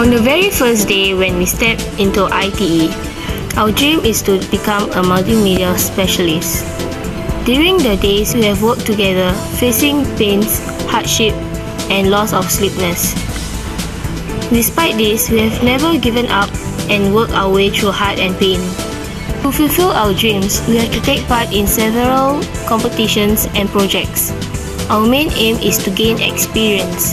From the very first day when we stepped into ITE, our dream is to become a multimedia specialist. During the days we have worked together, facing pains, hardship, and loss of sleepness. Despite this, we have never given up and worked our way through hard and pain. To fulfill our dreams, we have to take part in several competitions and projects. Our main aim is to gain experience.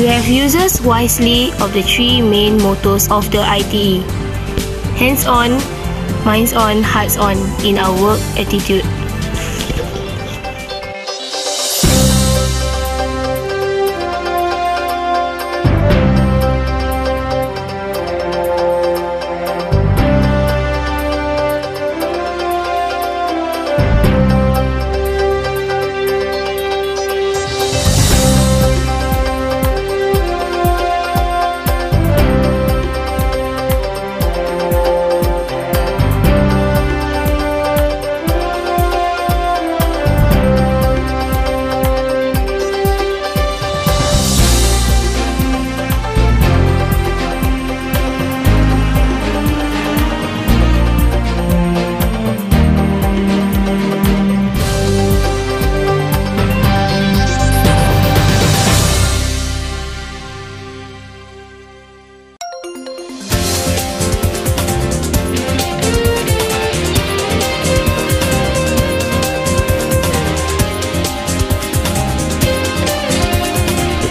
We have used wisely of the three main mottos of the ITE. Hands on, minds on, hearts on in our work attitude.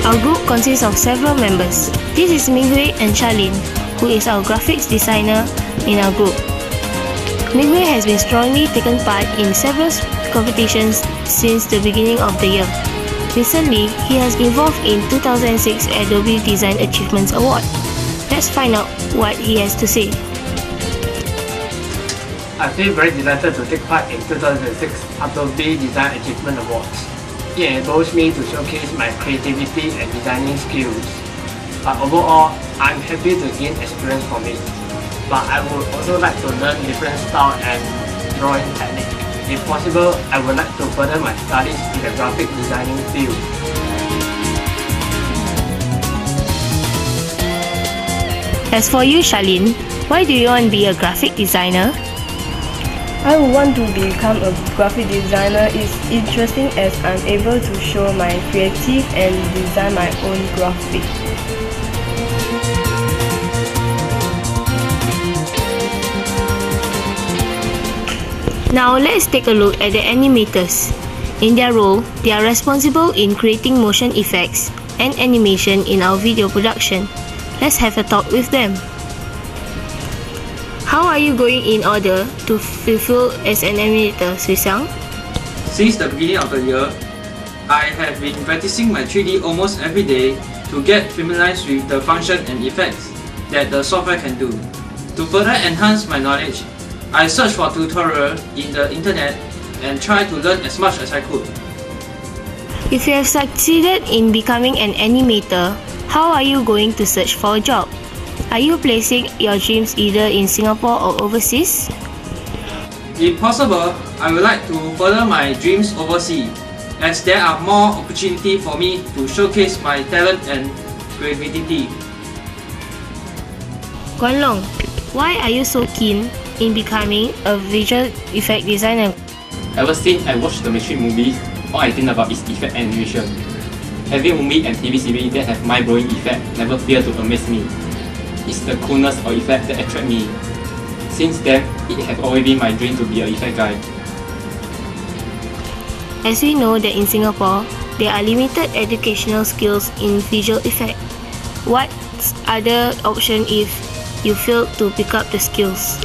Our group consists of several members. This is Minghui and Charlene, who is our graphics designer in our group. Minghui has been strongly taken part in several competitions since the beginning of the year. Recently, he has been involved in 2006 Adobe Design Achievements Award. Let's find out what he has to say. I feel very delighted to take part in 2006 Adobe Design Achievement Awards. It enables me to showcase my creativity and designing skills. But overall, I'm happy to gain experience from it. But I would also like to learn different style and drawing technique. If possible, I would like to further my studies in the graphic designing field. As for you, Charlene, why do you want to be a graphic designer? I want to become a graphic designer. It's interesting as I'm able to show my creative and design my own graphic. Now let's take a look at the animators. In their role, they are responsible in creating motion effects and animation in our video production. Let's have a talk with them. How are you going in order to fulfill as an animator, Suisang? Since the beginning of the year, I have been practicing my 3D almost every day to get familiarized with the function and effects that the software can do. To further enhance my knowledge, I searched for tutorial in the internet and try to learn as much as I could. If you have succeeded in becoming an animator, how are you going to search for a job? Are you placing your dreams either in Singapore or overseas? If possible, I would like to further my dreams overseas as there are more opportunity for me to showcase my talent and creativity. Guan Long, why are you so keen in becoming a visual effect designer? Ever since I watched the Matrix movie, all I think about is effect animation. Having movie and TV series that have mind-blowing effect never fail to amaze me. It's the coolness of effect that attract me. Since then, it has always been my dream to be an effect guy. As we know that in Singapore, there are limited educational skills in visual effect. What other option if you fail to pick up the skills?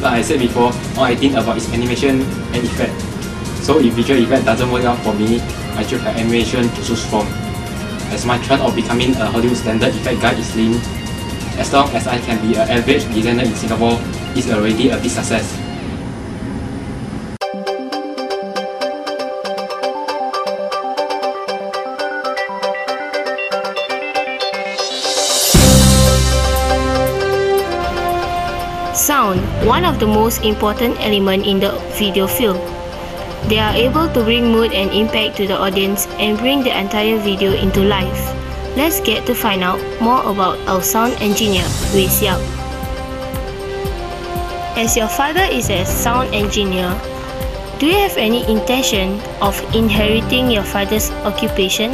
Like I said before, all I think about is animation and effect. So if visual effect doesn't work out for me, I choose animation to choose from. As my chance of becoming a Hollywood standard effect guy is slim, as long as I can be an average designer in Singapore, it's already a big success. Sound, one of the most important element in the video field. They are able to bring mood and impact to the audience and bring the entire video into life. Let's get to find out more about our sound engineer, Wei Xiao. As your father is a sound engineer, do you have any intention of inheriting your father's occupation?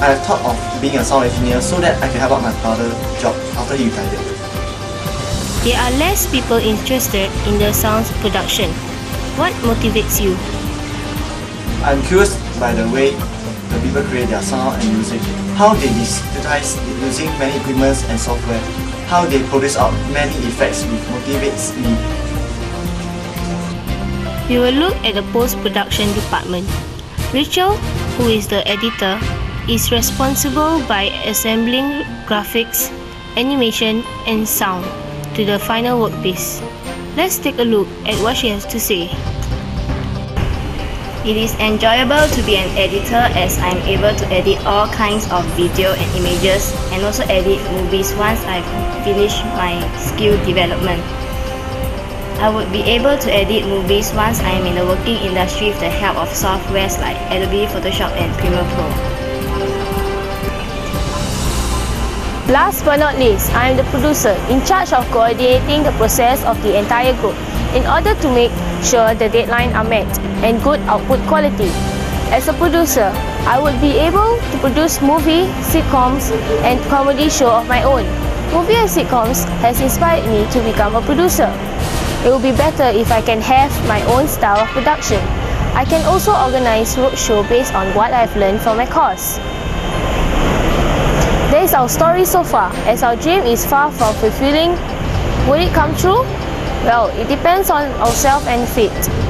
I have thought of being a sound engineer so that I can help out my father's job after he retired. There are less people interested in the sound production. What motivates you? I'm curious by the way people create their sound and music, how they digitize using many equipments and software, how they produce out many effects which motivates me. We will look at the post-production department. Rachel, who is the editor, is responsible by assembling graphics, animation and sound to the final workpiece. Let's take a look at what she has to say. It is enjoyable to be an editor as I'm able to edit all kinds of video and images and also edit movies once I've finished my skill development. I would be able to edit movies once I am in the working industry with the help of softwares like Adobe Photoshop and Premiere Pro. Last but not least, I am the producer in charge of coordinating the process of the entire group in order to make sure the deadline are met and good output quality. As a producer, I would be able to produce movie, sitcoms and comedy show of my own. Movie and sitcoms has inspired me to become a producer. It will be better if I can have my own style of production. I can also organize roadshow based on what I've learned from my course. That is our story so far, as our dream is far from fulfilling. Will it come true? Well, it depends on ourselves and fate.